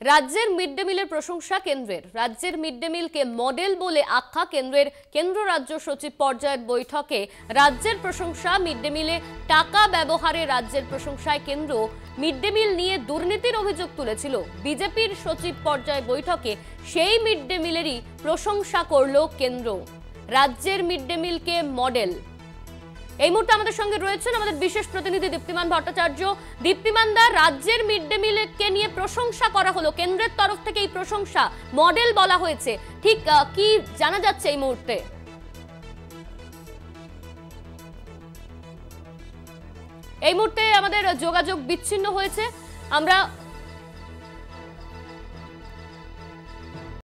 রাজ্যের mid day মিলের প্রশংসা কেন্দ্রের। রাজ্যের মিড ডে মিলকে মডেল বলে আখ্যা কেন্দ্রের কেন্দ্র রাজ্য সচিব পর্যায়ের বৈঠকে রাজ্যের প্রশংসা, মিড ডে মিলে টাকা ব্যবহারে রাজ্যের প্রশংসায় কেন্দ্র মিড ডে মিল নিয়ে দুর্নীতির অভিযোগ তুলেছিল। বিজেপির সচিব পর্যায় বৈঠকে সেই মিড ডে মিলেরই প্রশংসা করল কেন্দ্র। রাজ্যের মিড ডে মিলকে মডেল এই মুহূর্তে আমাদের সঙ্গে রয়েছেন আমাদের বিশেষ প্রতিনিধি দীপ্তিমান ভট্টাচার্য। দীপ্তিমান দা, রাজ্যের মিড ডে মিলকে নিয়ে প্রশংসা করা হলো। কেন্দ্রের তরফ থেকে এই প্রশংসা মডেল বলা হয়েছে। ঠিক কি জানা যাচ্ছে এই মুহূর্তে? এই মুহূর্তে আমাদের যোগাযোগ বিচ্ছিন্ন হয়েছে। আমরা